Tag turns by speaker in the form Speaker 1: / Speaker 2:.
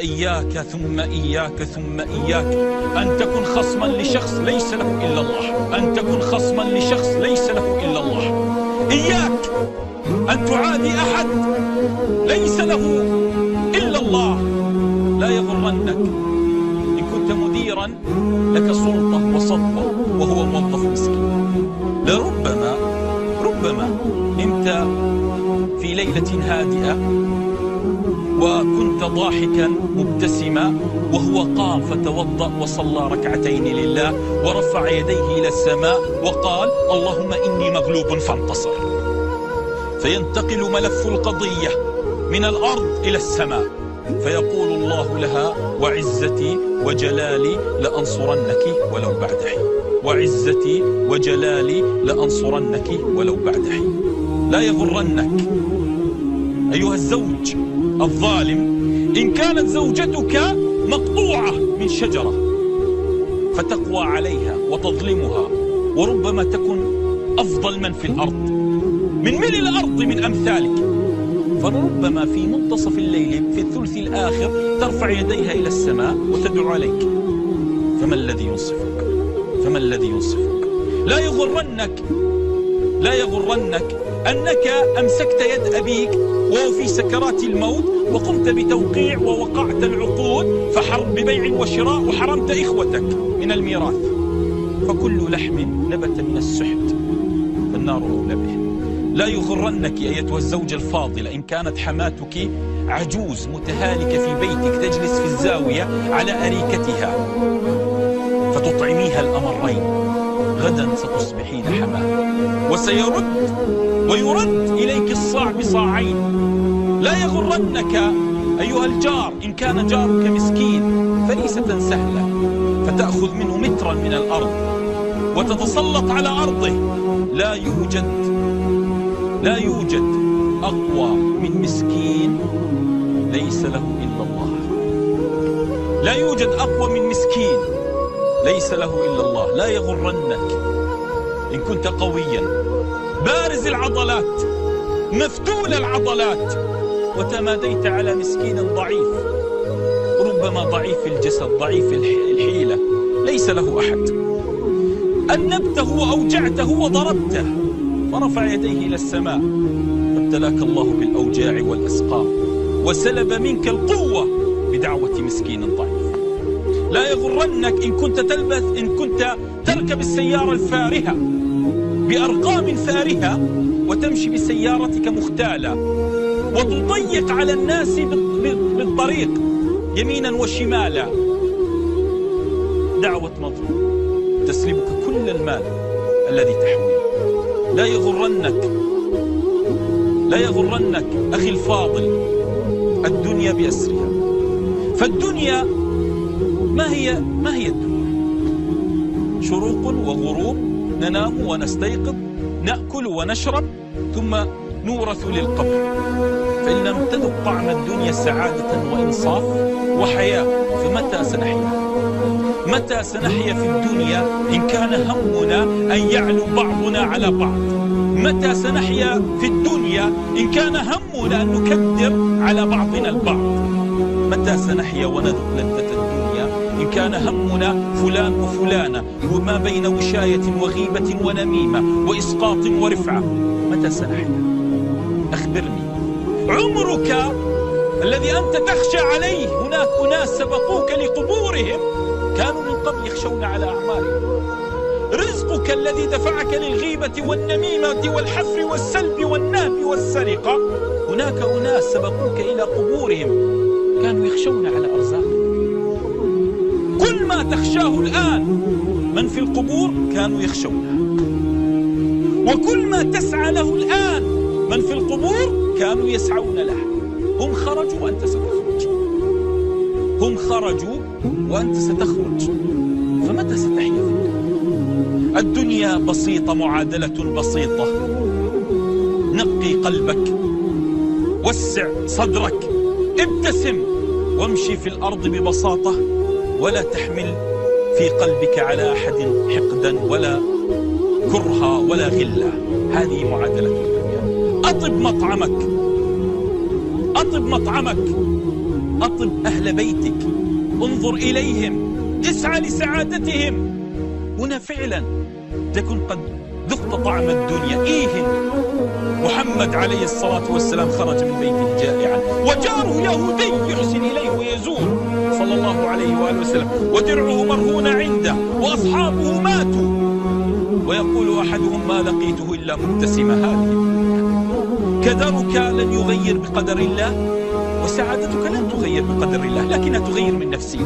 Speaker 1: إياك ثم إياك ثم إياك. أن تكن خصما لشخص ليس له إلا الله. أن تكن خصما لشخص ليس له إلا الله. إياك أن تعادي أحد ليس له إلا الله. لا يغرنك إن كنت مديرا لك سلطة وسلطة وهو موظف مسكين. لربما ربما نمت في ليلة هادئة وكنت ضاحكا مبتسما وهو قام فتوضأ وصلى ركعتين لله ورفع يديه إلى السماء وقال اللهم إني مغلوب فانتصر. فينتقل ملف القضية من الأرض إلى السماء. فيقول الله لها وعزتي وجلالي لأنصرنك ولو بعد حين. وعزتي وجلالي لأنصرنك ولو بعد حين. لا يغرنك أيها الزوج الظالم. إن كانت زوجتك مقطوعة من شجرة فتقوى عليها وتظلمها وربما تكن أفضل من في الأرض من ملء الأرض من أمثالك. فربما في منتصف الليل في الثلث الآخر ترفع يديها إلى السماء وتدعو عليك. فما الذي ينصفك؟ فما الذي ينصفك؟ لا يغرنك لا يغرنك أنك أمسكت يد أبيك وهو في سكرات الموت وقمت بتوقيع ووقعت العقود فحرم ببيع وشراء وحرمت إخوتك من الميراث. فكل لحم نبت من السحت فالنار أولى به. لا يغرنك أيتها الزوجة الفاضلة إن كانت حماتك عجوز متهالكة في بيتك تجلس في الزاوية على أريكتها فتطعميها الأمرين. غدا ستصبحين حماة. وسيرد ويرد إليك الصاع بصاعين. لا يغرنك أيها الجار إن كان جارك مسكين فريسة سهلة فتأخذ منه مترا من الأرض وتتسلط على أرضه. لا يوجد لا يوجد أقوى من مسكين ليس له إلا الله. لا يوجد أقوى من مسكين ليس له إلا الله. لا يغرنك إن كنت قويا. بارز العضلات مفتول العضلات. وتماديت على مسكين ضعيف ربما ضعيف الجسد ضعيف الحيلة ليس له أحد. أنبته وأوجعته وضربته فرفع يديه إلى السماء فابتلاك الله بالأوجاع والأسقام وسلب منك القوة بدعوة مسكين ضعيف. لا يغرنك إن كنت تلبس إن كنت تركب السيارة الفارهة. بأرقام فارهة وتمشي بسيارتك مختالة وتضيق على الناس بالطريق يمينا وشمالا. دعوة مظلوم. تسلبك كل المال الذي تحويه. لا يغرنك لا يغرنك أخي الفاضل الدنيا بأسرها. فالدنيا ما هي ما هي الدنيا؟ شروق وغروب ننام ونستيقظ نأكل ونشرب ثم نورث للقبر. فإن لم تذق طعم الدنيا سعادة وإنصاف وحياة فمتى سنحيا؟ متى سنحيا في الدنيا إن كان همنا أن يعلو بعضنا على بعض؟ متى سنحيا في الدنيا إن كان همنا أن نكدر على بعضنا البعض؟ متى سنحيا ونذق لذة الدنيا؟ إن كان همنا فلان وفلانة وما بين وشاية وغيبة ونميمة وإسقاط ورفعة. متى سنحيا أخبرني. عمرك الذي أنت تخشى عليه هناك أناس سبقوك لقبورهم كانوا من قبل يخشون على أعمالهم رزقك الذي دفعك للغيبة والنميمة والحفر والسلب والنهب والسرقة. هناك أناس سبقوك إلى قبورهم كانوا يخشون على أرزاقهم تخشاه الآن. من في القبور كانوا يخشونه. وكل ما تسعى له الآن من في القبور كانوا يسعون له. هم خرجوا وأنت ستخرج. هم خرجوا وأنت ستخرج. فمتى ستحيا؟ في الدنيا الدنيا بسيطة معادلة بسيطة. نقي قلبك. وسع صدرك. ابتسم وامشي في الأرض ببساطة. ولا تحمل في قلبك على أحد حقدا ولا كرها ولا غلا. هذه معادلة الدنيا. أطب مطعمك. أطب مطعمك. أطب أهل بيتك. انظر إليهم. اسعى لسعادتهم. هنا فعلا تكون قد ذقت طعم الدنيا. إيه. محمد عليه الصلاة والسلام خرج من بيته جائعا. وجاره يهودي يحسن إليه ويزور صلى الله عليه وآله وسلم. ودرعه مرهون عنده وأصحابه ماتوا. ويقول أحدهم ما لقيته إلا مبتسمة. هذه كدرك لن يغير بقدر الله وسعادتك لن تغير بقدر الله لكنها تغير من نفسك